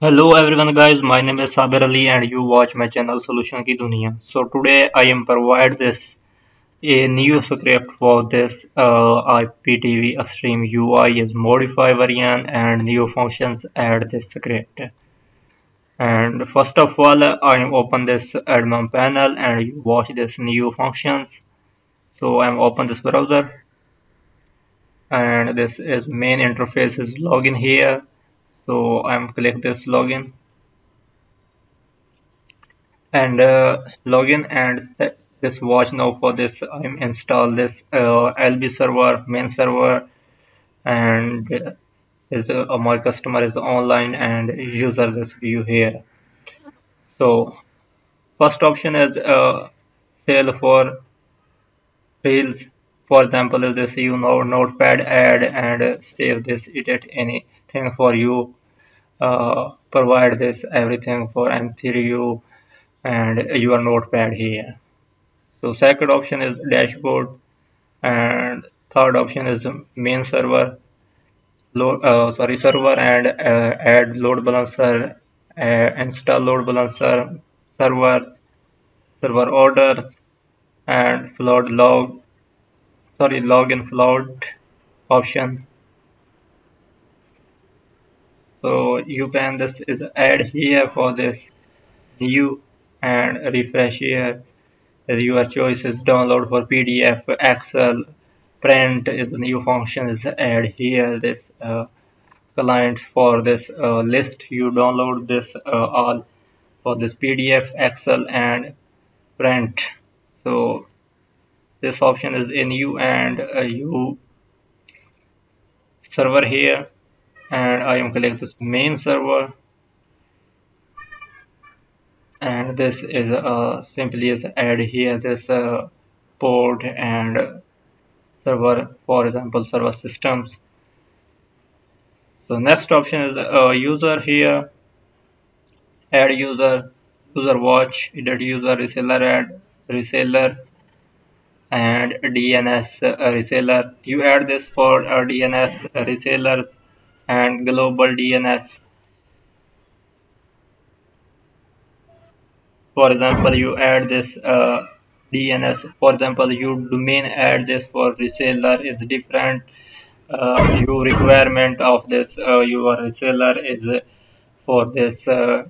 Hello everyone guys, my name is Saber Ali and you watch my channel Solution Ki Dunya. So today I am provide this a new script for this uh, IPTV Xtream UI is modify variant and new functions add this script. And first of all I am open this admin panel and you watch this new functions. So I'm open this browser and this is main interface is login here so I'm click this login. And uh, login and this watch now for this. I'm install this uh, LB server main server. And uh, is uh, my customer is online and user this view here. So first option is uh, sale for reels for example is this you know notepad add and save this edit anything for you uh, provide this everything for M3U and your notepad here. So second option is dashboard and third option is main server load uh, sorry server and uh, add load balancer uh, install load balancer servers server orders and flood log sorry login flood option so you can this is add here for this new and refresh here. As your choice is download for pdf excel print is a new function is add here. This uh, client for this uh, list you download this uh, all for this pdf excel and print. So this option is in you and uh, you server here and I am this main server. And this is uh, simply is add here this uh, port and server for example server systems. So next option is uh, user here. Add user user watch edit user reseller add resellers and DNS uh, reseller. You add this for uh, DNS resellers and global DNS. For example, you add this uh, DNS. For example, your domain add this for reseller is different. Uh, your requirement of this uh, your reseller is for this. Uh,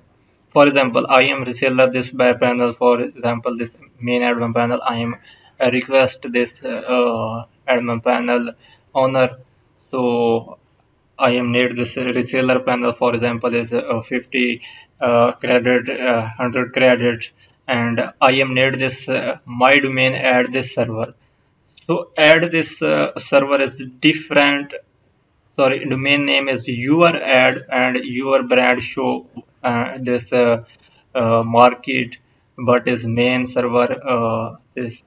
for example, I am reseller this by panel. For example, this main admin panel. I am I request this uh, admin panel owner. So I am need this reseller panel for example is uh, 50 uh, credit uh, 100 credit and I am need this uh, my domain add this server. So add this uh, server is different sorry domain name is your ad and your brand show uh, this market but is main server is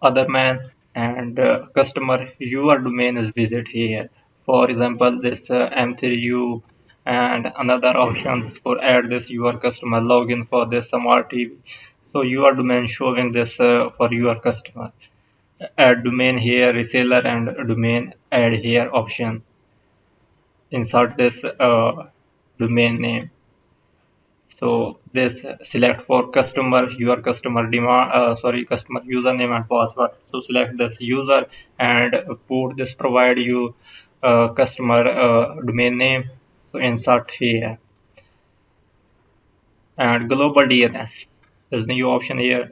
other man and customer your domain is visit here for example this uh, m3u and another options for add this your customer login for this smart tv so your domain showing this uh, for your customer. Add domain here reseller and domain add here option. Insert this uh, domain name. So this select for customer your customer demand uh, sorry customer username and password. So select this user and put this provide you customer uh, domain name so insert here and global DNS is new option here.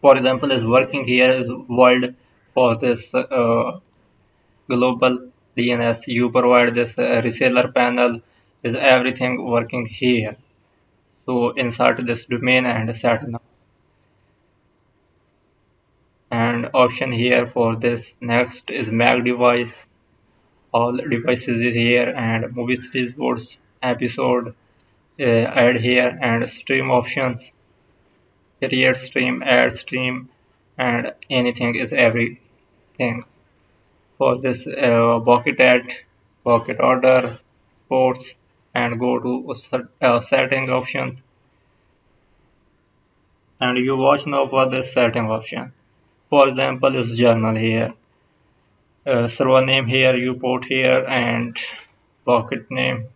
For example is working here is world for this uh, global DNS you provide this reseller panel is everything working here. So insert this domain and set now option here for this. Next is MAG device. All devices is here and movie series boards episode uh, add here and stream options. Create stream add stream and anything is everything. For this uh, bucket add bucket order sports and go to uh, setting options. And you watch now for this setting option for example is journal here. Uh, server name here you put here and bucket name.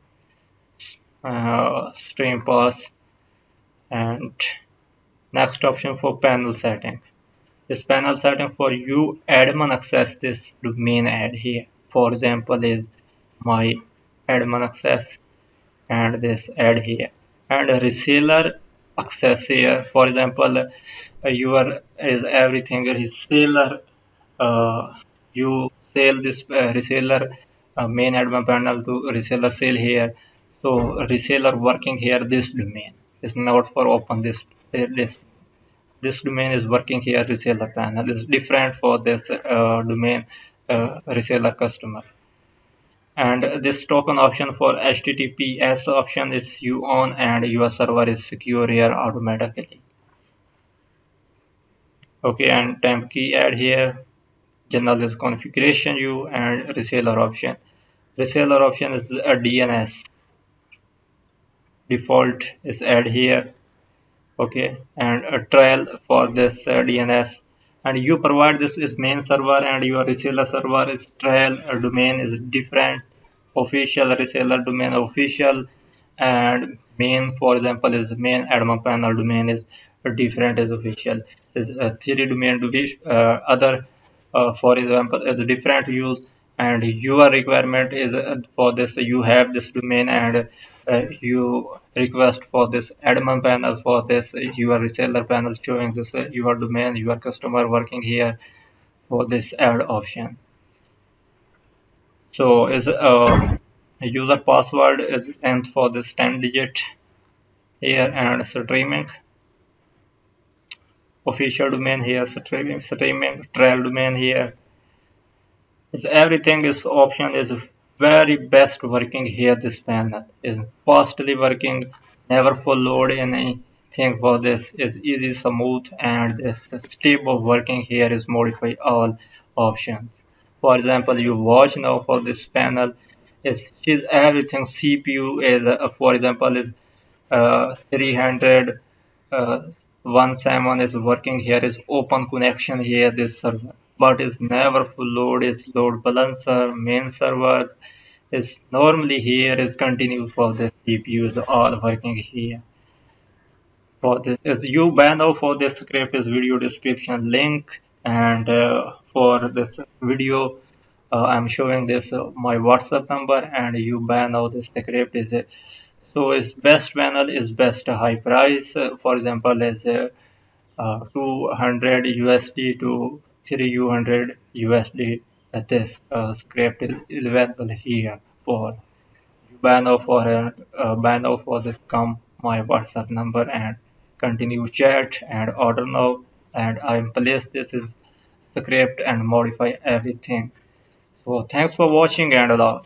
Uh, stream pass. And next option for panel setting. This panel setting for you admin access this domain ad here. For example is my admin access and this ad here. And reseller access here. For example your is everything reseller uh, you sell this uh, reseller uh, main admin panel to reseller sale here. So reseller working here this domain. Is not for open this this this domain is working here reseller panel. Is different for this uh, domain uh, reseller customer. And this token option for https option is you on and your server is secure here automatically okay and temp key add here general is configuration you and reseller option. Reseller option is a DNS default is add here. Okay and a trial for this uh, DNS and you provide this is main server and your reseller server is trail domain is different. Official reseller domain official and main for example is main admin panel domain is different is official is a theory domain to be uh, other uh, for example is a different use and your requirement is uh, for this you have this domain and uh, you request for this admin panel for this your reseller panel showing this uh, your domain your customer working here for this add option. So is uh, user password is and for this 10 digit here and streaming official domain here streaming streaming trail domain here. Is everything is option is very best working here this panel is fastly working never full load anything for this. Is easy smooth and this step of working here is modify all options. For example you watch now for this panel is is everything cpu is uh, for example is uh, 300 uh, one Simon is working here is open connection here. This server but is never full load. Is load balancer main servers is normally here is continuous for the CPUs all working here. For this is you ban for this script is video description link and uh, for this video uh, I'm showing this uh, my WhatsApp number and you ban out this script is so is best panel is best high price. For example is uh, uh, 200 USD to 300 USD this uh, script is available here for ban for uh, ban for this come my WhatsApp number and continue chat and order now. And I place this is script and modify everything. So thanks for watching and Allah